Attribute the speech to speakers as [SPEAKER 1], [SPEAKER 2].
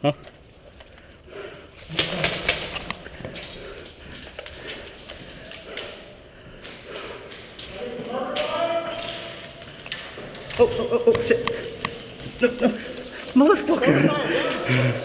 [SPEAKER 1] Huh? Oh, oh, oh, oh, shit. No, no. Motherfucker.